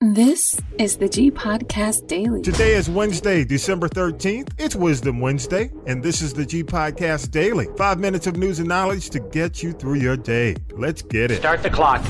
This is the G Podcast Daily. Today is Wednesday, December 13th. It's Wisdom Wednesday, and this is the G Podcast Daily. Five minutes of news and knowledge to get you through your day. Let's get it. Start the clock.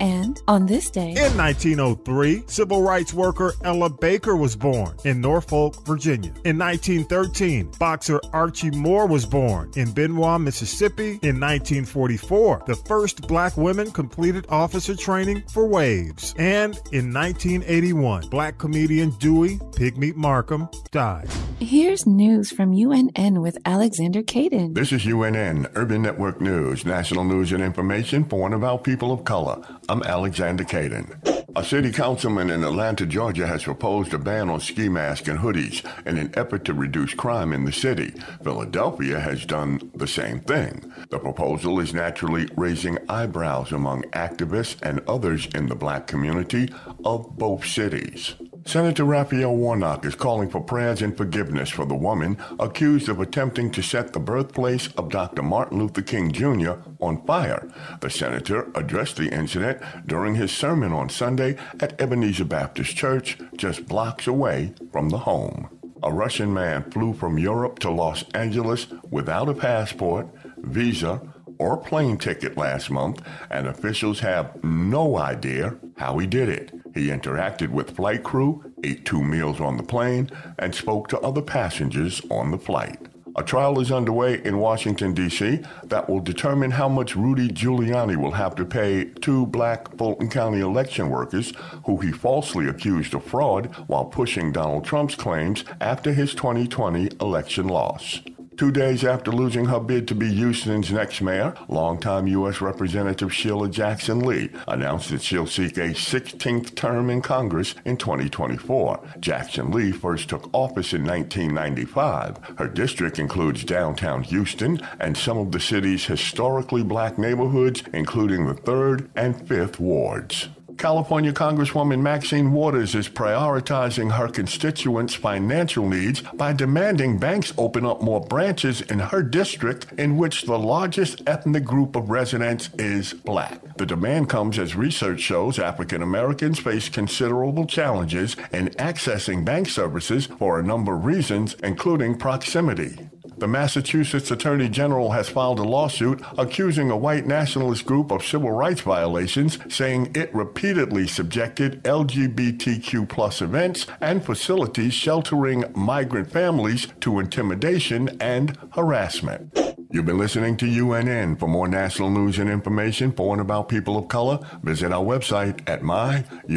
And on this day, In 1903, civil rights worker Ella Baker was born in Norfolk, Virginia. In 1913, boxer Archie Moore was born in Benoit, Mississippi. In 1944, the first black women completed officer training for Waves. And in 1981, black comedian Dewey Pigmeat Markham died. Here's news from UNN with Alexander Caden. This is UNN, Urban Network News, national news and information for one of our people of color. I'm Alexander Caden. A city councilman in Atlanta, Georgia has proposed a ban on ski masks and hoodies in an effort to reduce crime in the city. Philadelphia has done the same thing. The proposal is naturally raising eyebrows among activists and others in the black community of both cities. Senator Raphael Warnock is calling for prayers and forgiveness for the woman accused of attempting to set the birthplace of Dr. Martin Luther King Jr. on fire. The senator addressed the incident during his sermon on Sunday at Ebenezer Baptist Church, just blocks away from the home. A Russian man flew from Europe to Los Angeles without a passport, visa, or plane ticket last month, and officials have no idea how he did it. He interacted with flight crew, ate two meals on the plane, and spoke to other passengers on the flight. A trial is underway in Washington, D.C. that will determine how much Rudy Giuliani will have to pay two black Fulton County election workers who he falsely accused of fraud while pushing Donald Trump's claims after his 2020 election loss. Two days after losing her bid to be Houston's next mayor, longtime U.S. Representative Sheila Jackson Lee announced that she'll seek a 16th term in Congress in 2024. Jackson Lee first took office in 1995. Her district includes downtown Houston and some of the city's historically black neighborhoods, including the 3rd and 5th wards. California Congresswoman Maxine Waters is prioritizing her constituents' financial needs by demanding banks open up more branches in her district, in which the largest ethnic group of residents is black. The demand comes as research shows African Americans face considerable challenges in accessing bank services for a number of reasons, including proximity. The Massachusetts Attorney General has filed a lawsuit accusing a white nationalist group of civil rights violations, saying it repeatedly subjected LGBTQ plus events and facilities sheltering migrant families to intimidation and harassment. You've been listening to UNN. For more national news and information for and about people of color, visit our website at myunn.net.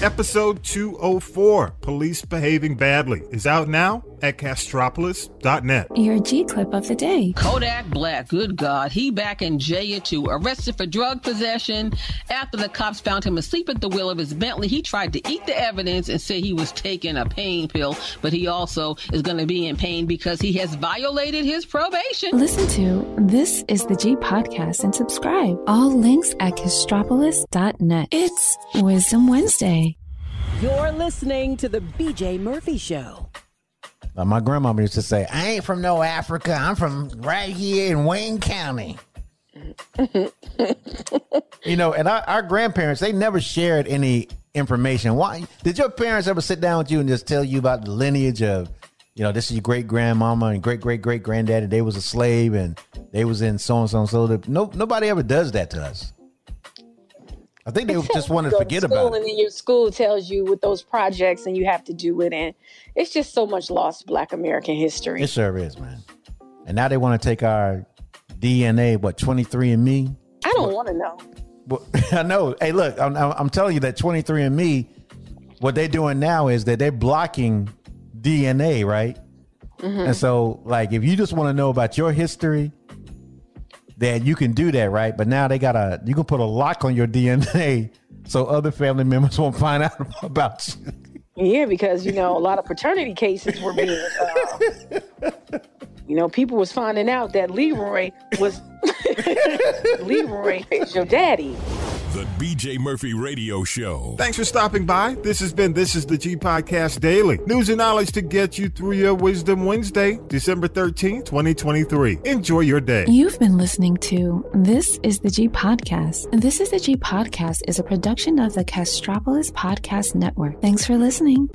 Episode 204, Police Behaving Badly, is out now at castropolis.net. Your G clip of the day. Kodak Black, good God, he back in jail too, arrested for drug possession. After the cops found him asleep at the wheel of his Bentley, he tried to eat the evidence and say he was taking a pain pill, but he also is going to be in pain because he has violated his probation. Listen to This is the G Podcast and subscribe. All links at castropolis.net. It's Wisdom Wednesday. You're listening to the BJ Murphy Show. Uh, my grandmama used to say, I ain't from no Africa. I'm from right here in Wayne County. you know, and our, our grandparents, they never shared any information. Why did your parents ever sit down with you and just tell you about the lineage of, you know, this is your great grandmama and great great great granddaddy, they was a slave and they was in so and so and so. No nobody ever does that to us. I think they just want to forget school about it. and then your school tells you with those projects and you have to do it and it's just so much lost black american history It sure is, man. And now they want to take our DNA, what, 23 and me? i don't want to know Well, I know. Hey, look, I'm, I'm telling you that 23andMe, what they're doing now is that they're blocking DNA, right? Mm-hmm. And so, like, if you just want to know about your history, then you can do that, right? But now they got a, you can put a lock on your DNA so other family members won't find out about you. yeah because you know a lot of paternity cases were being uh, you know people was finding out that leroy was leroy is your daddy The BJ Murphy Radio Show. Thanks for stopping by. This has been This is the G Podcast Daily. News and knowledge to get you through your Wisdom Wednesday, December 13th, 2023. Enjoy your day. You've been listening to This is the G Podcast. This is the G Podcast is a production of the Castropolis Podcast Network. Thanks for listening.